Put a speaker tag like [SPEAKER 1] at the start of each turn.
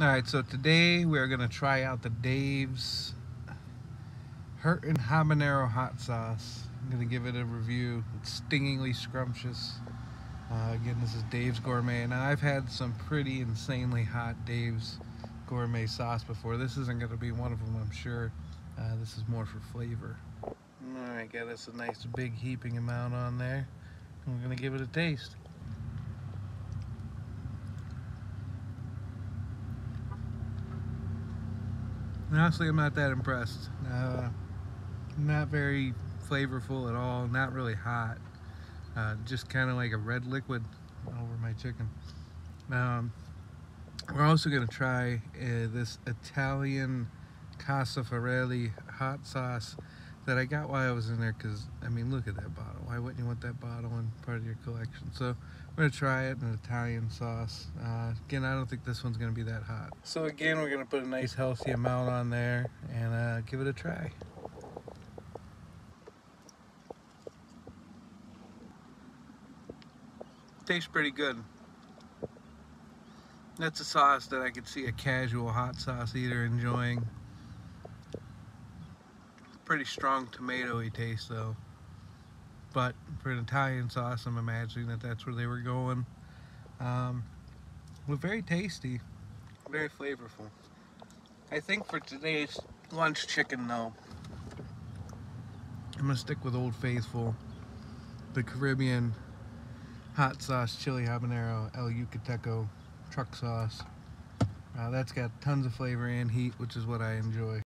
[SPEAKER 1] Alright, so today we're going to try out the Dave's Hurtin' Habanero Hot Sauce. I'm going to give it a review. It's stingingly scrumptious. Uh, again, this is Dave's Gourmet. Now, I've had some pretty insanely hot Dave's Gourmet sauce before. This isn't going to be one of them, I'm sure. Uh, this is more for flavor. Alright, got us a nice big heaping amount on there. I'm going to give it a taste. Honestly, I'm not that impressed. Uh, not very flavorful at all. Not really hot. Uh, just kind of like a red liquid over my chicken. Um, we're also going to try uh, this Italian Casa Firelli hot sauce that I got while I was in there because, I mean, look at that bottle. Why wouldn't you want that bottle in part of your collection? So I'm going to try it in Italian sauce. Uh, again, I don't think this one's going to be that hot. So again, we're going to put a nice healthy amount on there and uh, give it a try. Tastes pretty good. That's a sauce that I could see a casual hot sauce eater enjoying pretty strong tomatoey taste though. But for an Italian sauce, I'm imagining that that's where they were going. Um, but very tasty, very flavorful. I think for today's lunch chicken though, I'm gonna stick with Old Faithful, the Caribbean hot sauce chili habanero El Yucateco truck sauce. Uh, that's got tons of flavor and heat, which is what I enjoy.